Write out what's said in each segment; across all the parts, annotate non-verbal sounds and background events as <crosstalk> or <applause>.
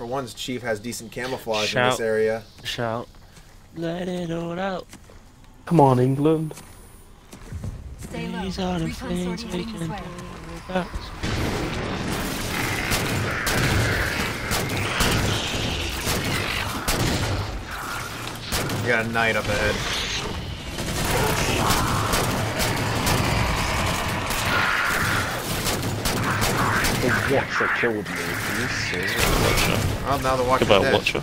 For once, Chief has decent camouflage in this area. Shout. Let it all out. Come on, England. Stay low. These are the things we can this do without. You got a knight up ahead. The watch that killed me. Can you see? Oh, now the Watcher's Goodbye, dead. Watcher.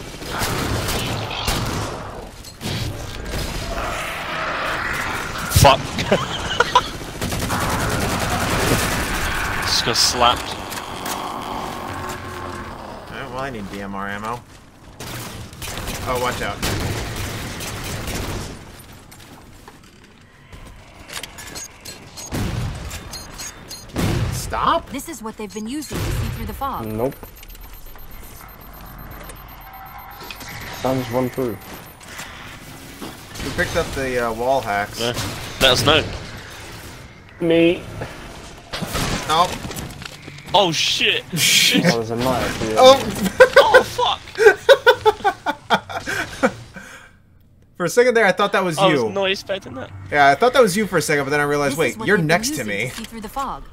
Fuck. <laughs> Just got slapped. Alright, well, I need DMR ammo. Oh, watch out. Stop? This is what they've been using to see through the fog. Nope. I'll just run through. We picked up the uh, wall hacks. No. Let us know. Me. Oh, Oh shit! Oh, there's a knight up here. oh! oh fuck! <laughs> for a second there, I thought that was I you. was not expecting that. Yeah, I thought that was you for a second, but then I realized, This wait, is what you're they've been next to me. see through the fog.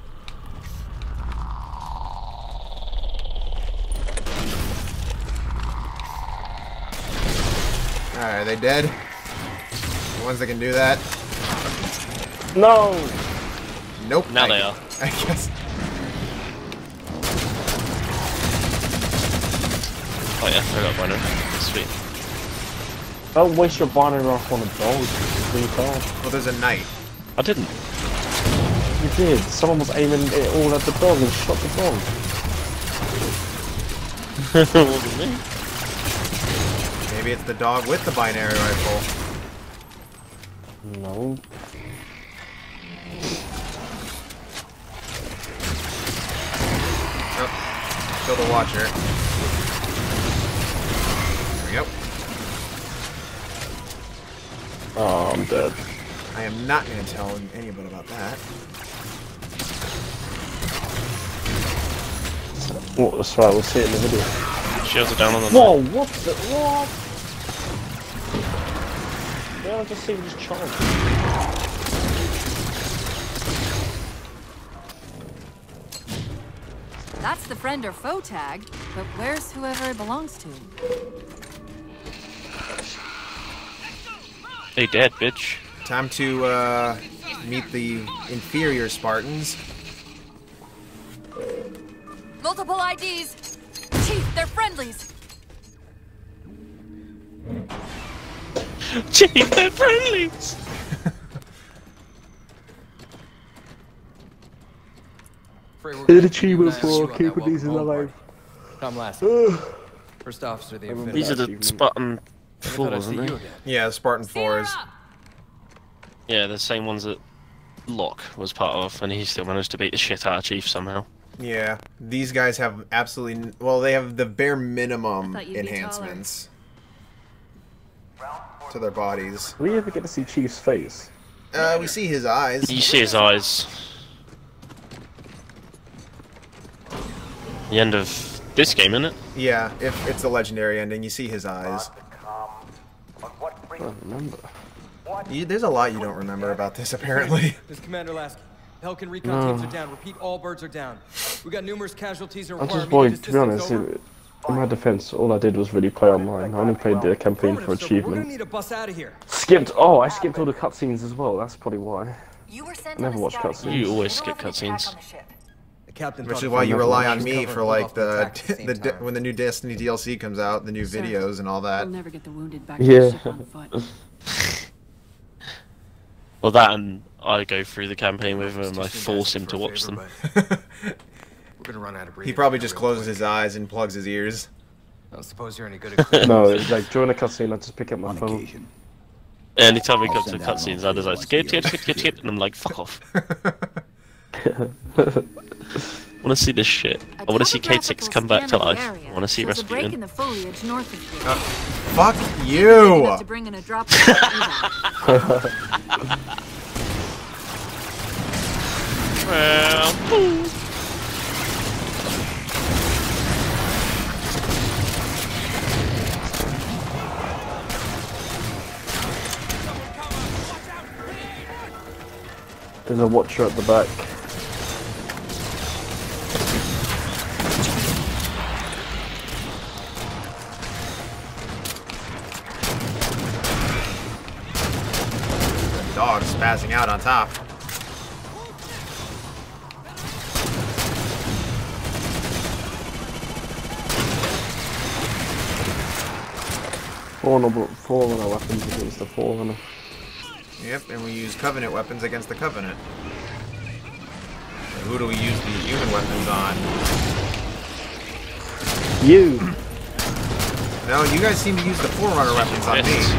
Alright, are they dead? The ones that can do that? No! Nope. Now I- they are. <laughs> I guess. Oh yeah, I got one. Sweet. Don't waste your binary off on a dog. It's. Well, there's a knight. I didn't. You did. Someone was aiming it all at the dog and shot the dog. it <laughs> wasn't me. Maybe it's the dog with the binary rifle. No. Oh, kill the watcher. There we go. Oh, I'm dead. I am not going to tell anyone about that. What? That's right. We'll see it in the video. Shields are down on the Whoa! What the? What? Yeah, I just see this charge. That's the friend or foe tag, but where's whoever it belongs to? They dead, bitch. Time to uh, meet the inferior Spartans. Multiple IDs! Chief, they're friendlies! Chief, they're friendlies! Hit achievement for keeping these alive. Come Last, <sighs> first officer the remember These are the Spartan I thought I'd fours, see aren't you they? again. Yeah, Spartan 4s. Yeah, the same ones that Locke was part of, and he still managed to beat the shit out of Chief somehow. Yeah, these guys have absolutely n- well, they have the bare minimum thought you'd be taller. enhancements to their bodies. Do we ever get to see Chief's face? Uh, we see his eyes. You see his eyes. The end of this game, isn't it? Yeah, if it's the legendary ending, you see his eyes. I don't remember. You, there's a lot you don't remember about this, apparently. <laughs> This Commander Lasky. Pelican recon No. teams are down. Repeat, all birds are down. We got numerous casualties and I require just boy, to be honest, assistance. In in my defense, all I did was really play online. I only played the campaign for Affirmative, sir, but We're gonna achievement. need to bus out of here. Skipped. Oh, I skipped all the cutscenes as well. That's probably why. You were sent Never on watched cutscenes. You always skip don't have an attack cutscenes. on the ship. The captain Which is why you rely on me for like the the the when the new Destiny DLC comes out, the new videos and all that. We'll never get the wounded back Yeah. the ship on foot. <laughs> Well, that and I go through the campaign with him. I force him to watch them. We're gonna run out of He probably just closes his eyes and plugs his ears. I don't suppose you're any good at cleaning. No, it's like during a cutscene, I just pick up my On phone. occasion. Anytime we I'll go to send out cutscenes, an I just like officer skip, skip, once skip, skip, the- skip, and I'm like, fuck off. I want to see this shit. I want to see Kate topographical Six come back to life. I want to see shows a break in Rasputin. the foliage north of here. Uh, fuck Big you! enough <laughs> There's a watcher at the back. Dogs spazzing out on top. Forerunner, Forerunner weapons against the Forerunner. Yep, and we use Covenant weapons against the Covenant. And who do we use the human weapons on? You! <clears throat> No, you guys seem to use the Forerunner weapons on me. Fists.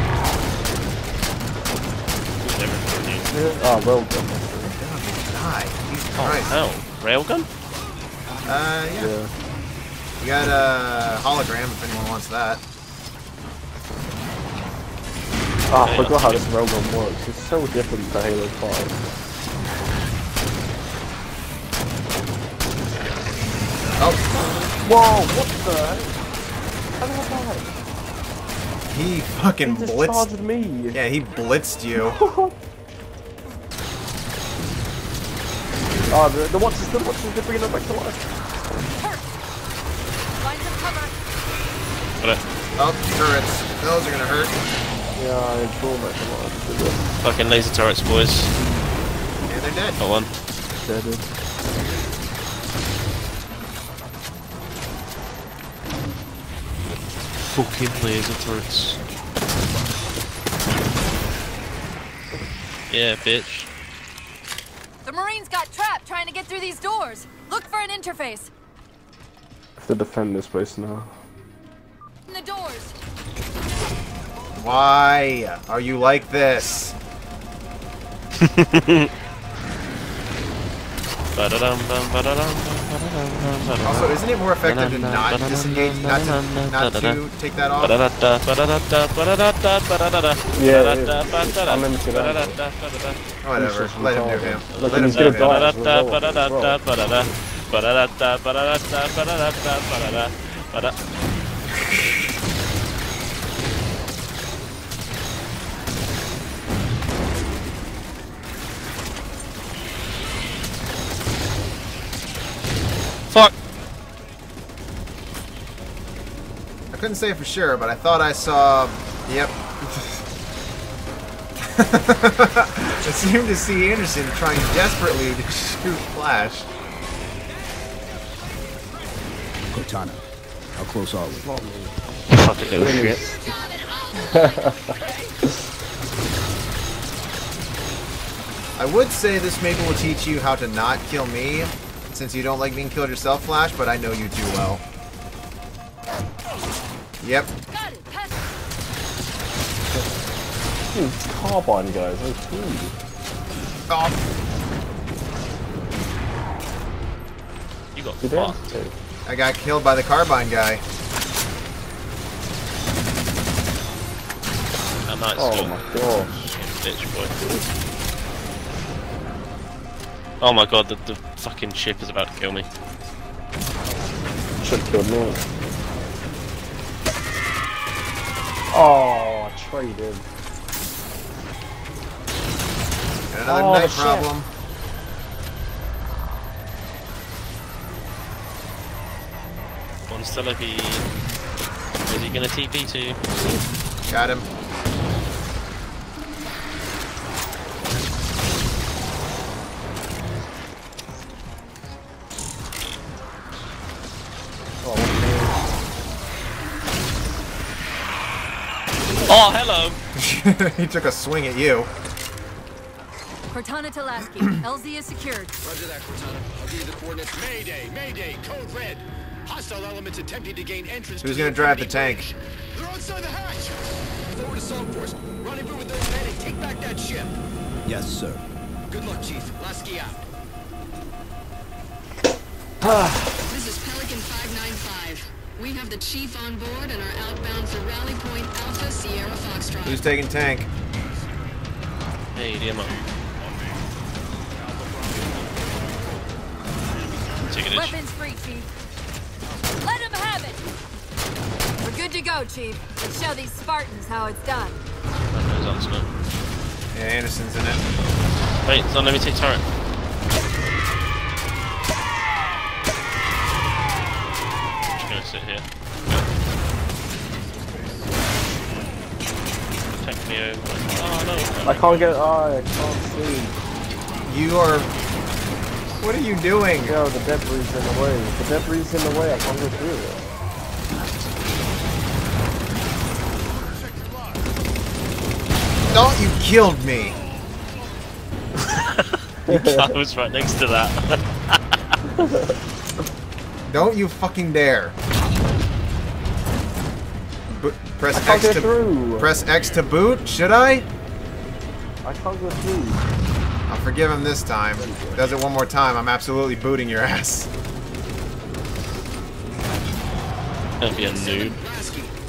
Everything. Oh, well done. Die. Jesus Oh, Christ. hell. Railgun? Uh, yeah. Yeah. You got a hologram if anyone wants that. Ah, I forgot how this railgun works. It's so different to Halo 5. Oh, Whoa, what the heck? How did I die? he fucking He blitzed. me. Yeah, he blitzed you. Ah, <laughs> the, the watchers, the watchers, they're bringing them back to life. Find some cover. Got. Oh, turrets. Those are gonna hurt. Yeah, I brought back to life. They're Fucking laser turrets, boys. And they're dead. Got one. dead. Fucking laser turrets. Yeah, bitch. The Marines got trapped trying to get through these doors. Look for an interface. have to defend this place now. In the doors. Why are you like this? <laughs> Also, isn't it more effective to not disengage, not to, not to take that off? Yeah, it is. Ba-da-da, ba-da-da, Unlimited ammo. ba-da-da, ba-da-da. Whatever. Let him do him. Let him he's do gonna him. die. Ba-da-da, ba-da-da, ba-da-da. Couldn't say for sure, but I thought I saw. Yep. <laughs> I seemed to see Anderson trying desperately to shoot Flash. Cortana, how close are we? Fucking little shit. <laughs> I would say this maybe will teach you how to not kill me, since you don't like being killed yourself, Flash, but I know you too well. Yep. Got Dude, carbine guys, oh cool. Oh, You got Did fucked. they? I got killed by the carbine guy. A nice Oh little my gosh. bitch boy. Oh my god, the, the fucking ship is about to kill me. Should have killed me. Oh, I traded. Got another Oh, night shit. problem. One still OP. Is he gonna TP to? Got him. Oh, hello! <laughs> he took a swing at you. Cortana to Lasky. LZ is secured. Roger that, Cortana. I'll give you the coordinates. Mayday, Mayday, code red. Hostile elements attempting to gain entrance Who's to gonna the drive the tank? Bridge. They're outside the hatch. Forward assault force. Rendezvous with those men and take back that ship. Yes, sir. Good luck, Chief. Lasky out. Ah. This is Pelican 595. We have the chief on board and are outbound for Rally Point Alpha Sierra Foxtrot. Who's taking tank? Hey, DMO. Take it. Weapons free, Chief. Let him have it. We're good to go, Chief. Let's show these Spartans how it's done. That on it. Yeah, Anderson's in it. Wait, don't let me take turret. Sit here. Protect me over. Oh no. I can't get. Oh, I can't see. You are. What are you doing? Yo, the debris in the way. The debris in the way. I can't go through it. No, you killed me. <laughs> I was right next to that. <laughs> Don't you fucking dare. Bo- press I can't X get to through. press X to boot. Should I? I can't go through. I'll forgive him this time. Does it one more time, I'm absolutely booting your ass. Don't be a noob.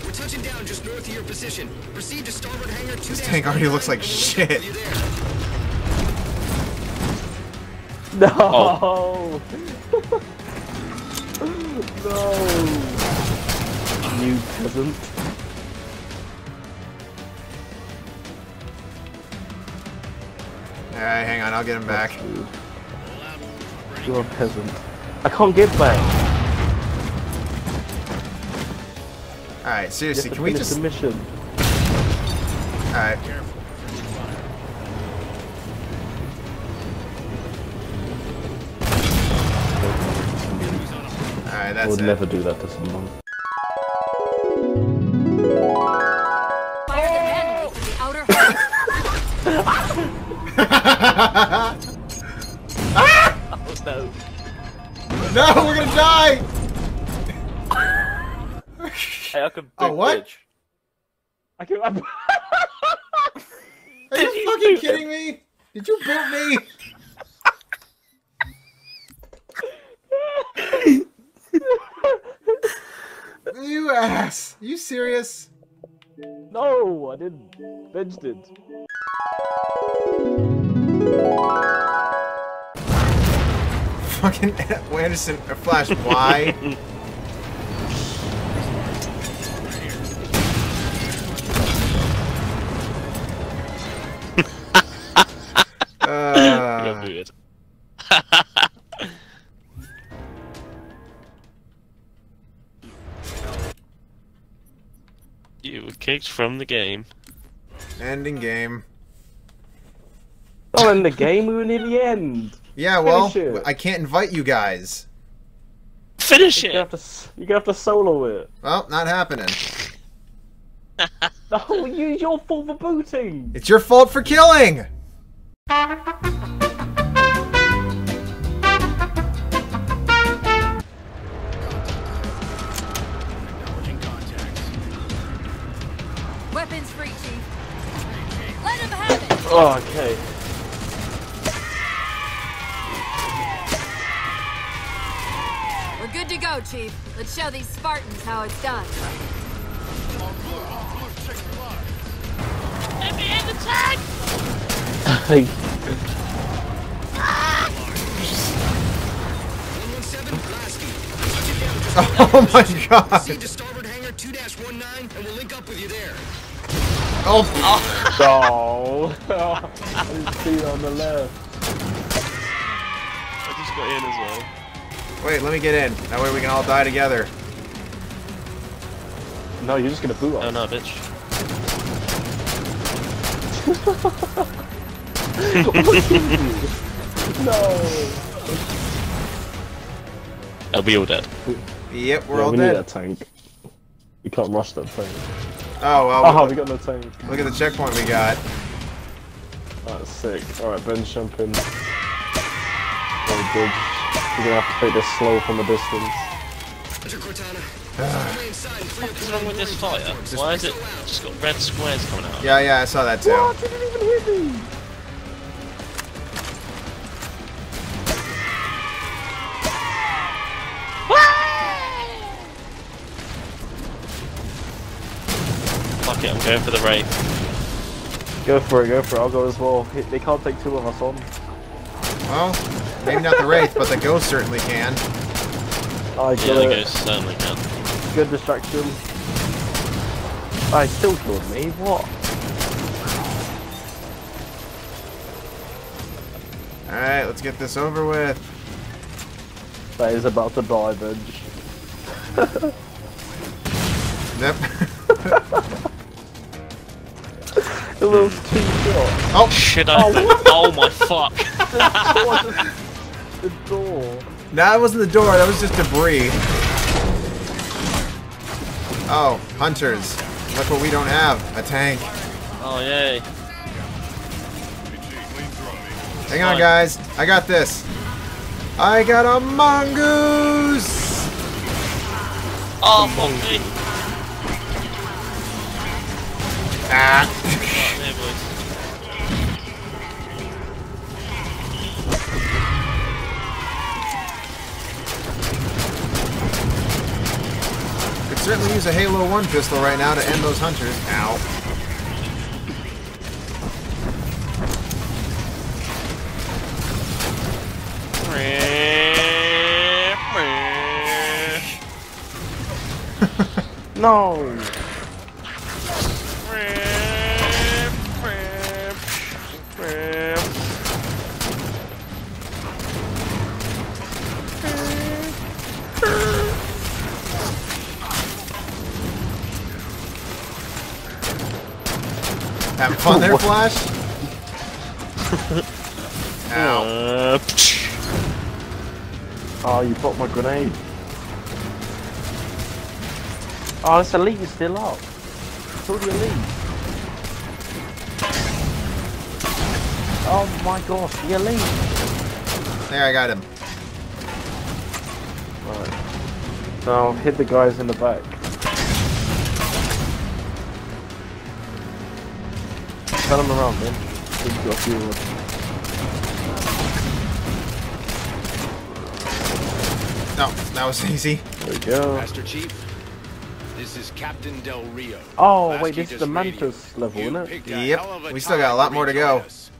We're touching down just north of your position. Proceed to starboard hangar 2 This tank already looks like shit. <laughs> No. Oh. <laughs> no. You peasant. Alright, hang on, I'll get him back. You're a peasant. I can't get back. Alright, seriously, can we just. the mission? Alright. Alright, I would it. never do that to someone. Hull. no. No, we're gonna die! Hey, I can Oh, what? bitch. I can. I'm... Are you <laughs> fucking kidding me? Did you boot me? <laughs> you ass. Are you serious? No, I didn't. Benj did. Fucking Anderson Flash, why? <laughs> kicked from the game. ending game. Oh, in the game, we were near the end. Yeah, well, it. I can't invite you guys. Finish You're it! gonna have to, you're gonna have to solo it. Well, not happening. <laughs> No, you, it's your fault for booting. It's your fault for killing! <laughs> Oh, okay. We're good to go, Chief. Let's show these Spartans how it's done. Hey, 117, Lasky. Touching down just Oh my god! Proceed to starboard hangar 2-19 and we'll link up with you there. Oh, no. I didn't on the left. I just got in as well. wait, let me get in. That way we can all die together. No, you're just gonna boot Oh us. no, bitch. No. Are we all dead? Yep, we're Yeah, all we need dead. that tank. We can't rush that tank. Oh, well, Oh, we got no tank. look at the checkpoint we got. That's sick. Alright, Ben jumping. Oh, good. You're gonna have to take this slow from a distance. Roger, Cortana. Stay inside and free up What's wrong with this fire? Why is it just got red squares coming out? Yeah, yeah, I saw that too. What? It didn't even hit me! Fuck it, I'm going for the Wraith. Go for it, go for it. I'll go as well. They- They can't take two of us on. Well, maybe not the Wraith, but the Ghost certainly can. I Yeah, get the it. ghost certainly can. Good distraction. I still killed me. What? Alright, let's get this over with. That is about to die, Benj. Yep. <laughs> A little two shot. oh, <laughs> Shit open. <laughs> Oh, my fuck. <laughs> the door. that wasn't the door, that was just debris. Oh, hunters. Look what we don't have. A tank. Oh, yay. Hang on, guys. I got this. I got a mongoose! Oh, fuck me. Ah! Certainly use a Halo 1 pistol right now to end those hunters. Ow. <laughs> <laughs> No. Having fun there, Flash? <laughs> Ow. Uh, Oh, you blocked my grenade. Oh, this elite is still up. Kill the elite. Oh my gosh, the elite. There, I got him. Right. Now hit the guys in the back. Turn them around, man. We've got a few of them. No, that was <laughs> easy. There we go. Master Chief, this is Captain Del Rio. Oh, Last wait, this is just the radio. Mantis level, You isn't it? Yep, hell of a we still got a lot more to go. us.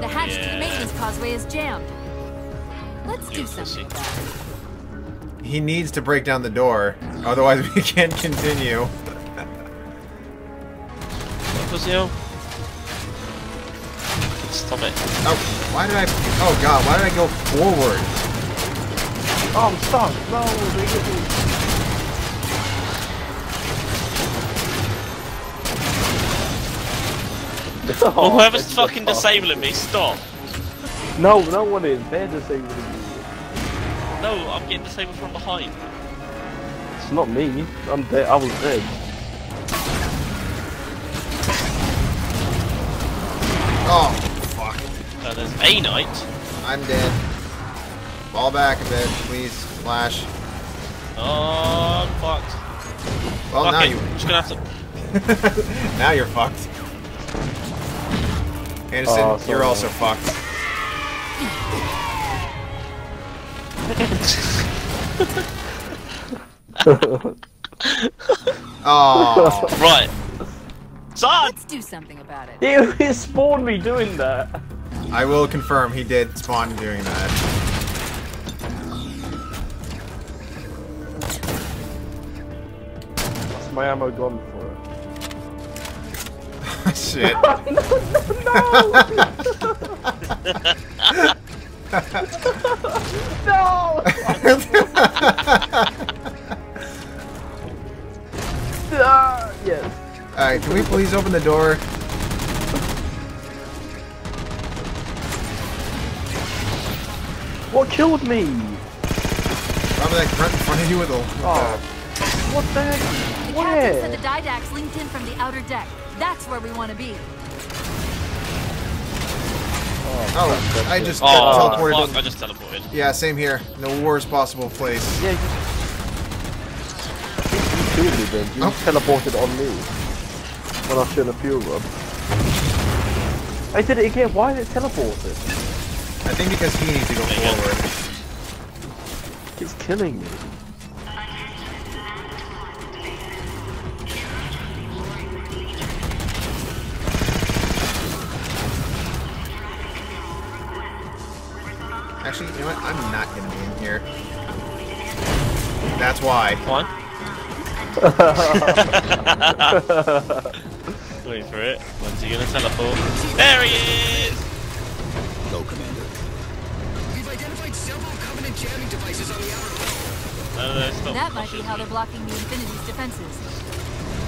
The hatch to the maintenance causeway is jammed. Let's do You something about it. He needs to break down the door, otherwise we <laughs> can't continue. Pussy hell. Stop it. Oh, why did I... Oh god, why did I go forward? Oh, I'm stuck. No, they get me. <laughs> Oh, whoever's fucking disabling me, stop. No, no one is. They're disabling me. No, I'm getting disabled from behind. It's not me. I'm dead. I was dead. Oh, fuck. Uh, there's a knight. I'm dead. Fall back a bit, please. Flash. Oh, I'm fucked. Well, Fuck now it. you... I'm just gonna have to. <laughs> now you're fucked. Anderson, Oh, you're also fucked. <laughs> Oh, Right. Son! Let's do something about it. He, he spawned me doing that. I will confirm he did spawn doing that. That's my ammo gone for it. <laughs> Shit. <laughs> No! Ah, <laughs> yes. Alright, can we please open the door? What killed me? Probably like right in front of you with a... Oh. What the heck? The captain Where? said the Didact's linked in from the outer deck. That's where we want to be. Oh, oh I just Oh, teleported. fuck, I just teleported. Yeah, same here. In the worst possible place. Yeah, you just... You killed me then. You Oh. teleported on me. When I should have fuel rod. I did it again. Why did it teleported? I think because he needs to go There you go. forward. He's killing me. Actually, you know what? I'm not gonna be in here. That's why. Fine. <laughs> Wait for it. When's he gonna teleport? There he is! Go, Commander. We've identified several Covenant jamming devices on the outer wall. No, no, no. That might be how they're blocking the Infinity's defenses.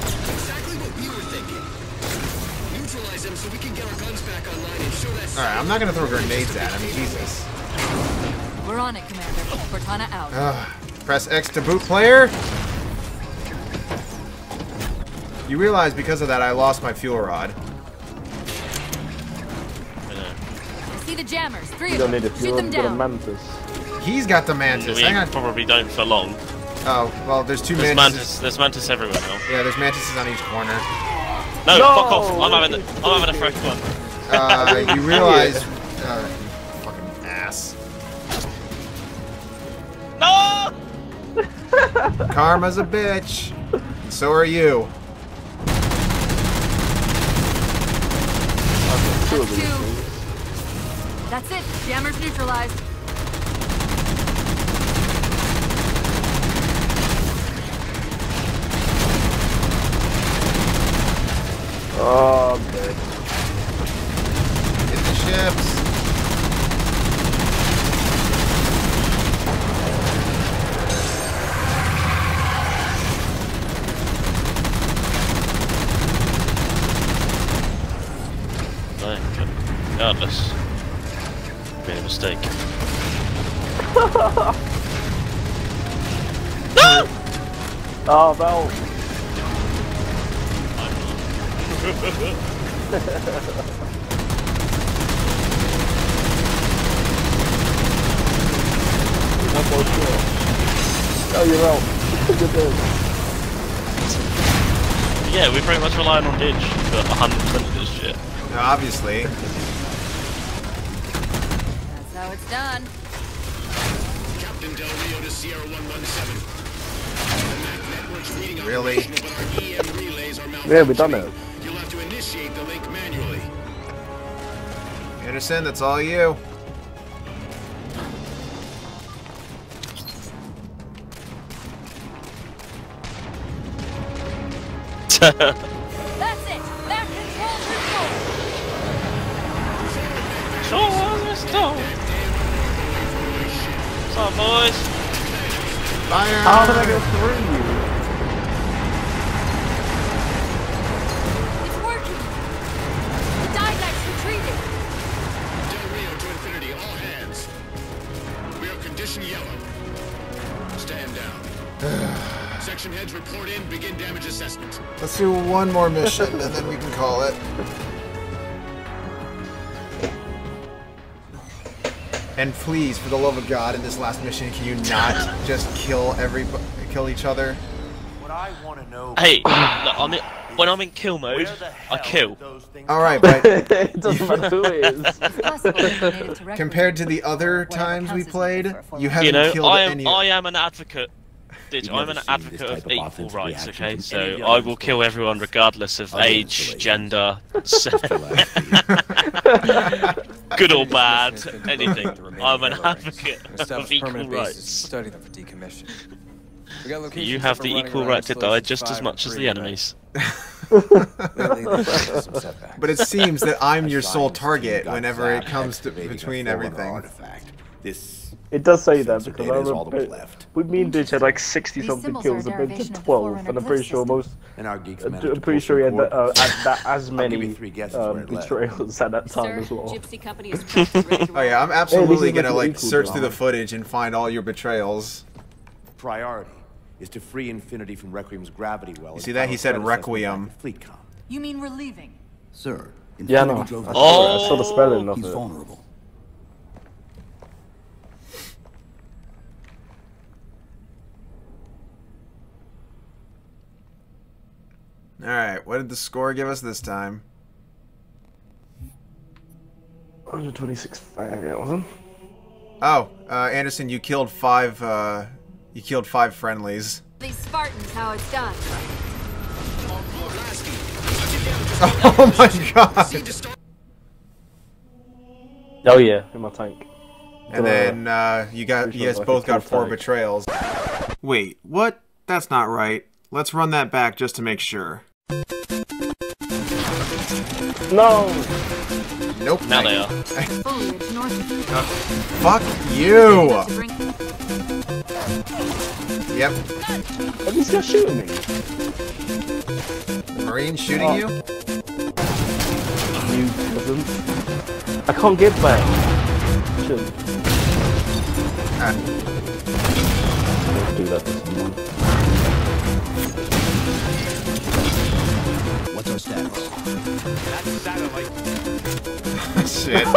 Exactly what we were thinking. Neutralize them so we can get our guns back online and show that. Alright, I'm not gonna throw grenades at him, Jesus. We're on it, Commander. Cortana out. Ugh. Press X to boot player. You realize because of that I lost my fuel rod. I see the jammers. Three You of don't them. need a Shoot fuel, them you got a down. mantis. He's got the mantis. We Hang on. probably don't for long. Oh, well, there's two There's mantises. mantis, there's mantis everywhere now. Yeah, there's mantises on each corner. No, No! fuck off! I'm having, the, I'm having a fresh one. Uh, you <laughs> realize... Uh, fucking ass. No! Karma's a bitch. So are you. That's these two. things. That's it. Jammers neutralized. Oh, man. Get the ships. No, regardless. Made a mistake. <laughs> Oh, Val. One more shot. Oh, you're out. You're dead. Yeah, we're pretty much relying on Didge for 100% of this shit. Obviously. That's how it's done. Captain Del Rio to Sierra 117. The MAC network's reading Really? operational, but our EM relays are. Yeah, we done it. You'll have to initiate the link manually. Anderson, that's all you. That's it. That controls report. Show us the stone. What's up, boys? Fire! How did I get through you? It's working. The Didact's retreating. Del Rio to Infinity, all hands. We are condition yellow. Stand down. <sighs> Section heads report in, begin damage assessment. Let's do one more mission and then we can call it. And please, for the love of God, in this last mission, can you not <laughs> just kill every kill each other? What I want to know <sighs> Hey, look, I'm in, when I'm in kill mode, I kill. did those things All right, but <laughs> it doesn't matter who it is. <laughs> It's possible they made it to compared to the other times we played, movement for a full you haven't You know, killed I am any. I am an advocate. Did I'm an advocate of of equal offensive rights. Okay, so any of the I will kill everyone regardless of age, installations. gender, Philadelphia. <laughs> <laughs> good or bad, anything. I'm an advocate of Establish equal rights. Study them for decommission. <laughs> We got You have the equal right to die just as much as the enemies. Lately, there's been some setbacks. But it seems that I'm your sole target whenever it comes to between everything. Artifact. This It does say that because I data is all that was remember left. with me and Ditch had like 60 These something kills and Ben derivation to 12, and I'm pretty sure most. And our geeks I'm pretty sure he had that, uh, warp. that as many give you three guesses um, where it led. betrayals at that time as well. Gypsy Company is prepped and ready to Oh yeah, I'm absolutely is gonna like like an search through the footage and find all your betrayals. Priority is to free Infinity from Requiem's gravity well. and see that? He said Requiem. back at You mean we're leaving? Sir, Yeah, no. Infinity drove I saw, I saw the spelling of He's it. vulnerable. Alright, what did the score give us this time? 126 fire, wasn't Oh, uh, Anderson, you killed five, uh, you killed five friendlies. These Spartans, how it's done. <laughs> Oh my god! Oh yeah, in my tank. And then, uh, you got, you guys both got four betrayals. Wait, what? That's not right. Let's run that back just to make sure. No! Nope. Now they are. Foliage. <laughs> Fuck you! Yep. Are these guys shooting me? The Marine shooting you? You peasant. I can't get back. Shit. Ah, Don't do that to someone. What's our status? That's satellite. <laughs> shit. <laughs>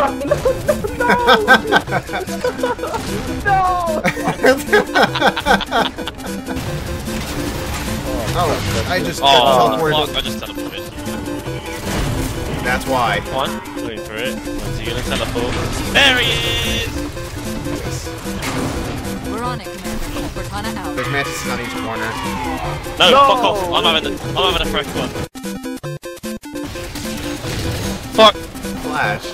oh, I just got Oh, teleported. fuck, I just teleported. That's why. Come on, waiting for it. When's he gonna teleport? There he is! We're on it, Commander. Cortana out. There's mantises on each corner. No, No! fuck off. I'm having the, I'm having a fresh one. Fuck. Flash.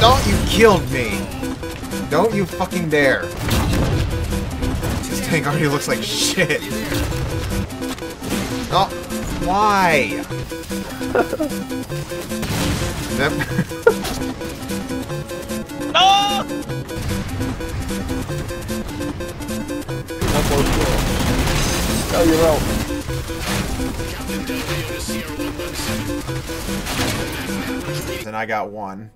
Don't you killed me! Don't you fucking dare! This tank already looks like shit. Oh, why? Yep. <laughs> No! Oh, you're out. Captain Del Rio to Sierra 117. then I got one.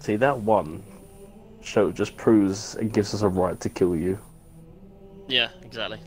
See, that one show just proves it gives us a right to kill you. Yeah, exactly.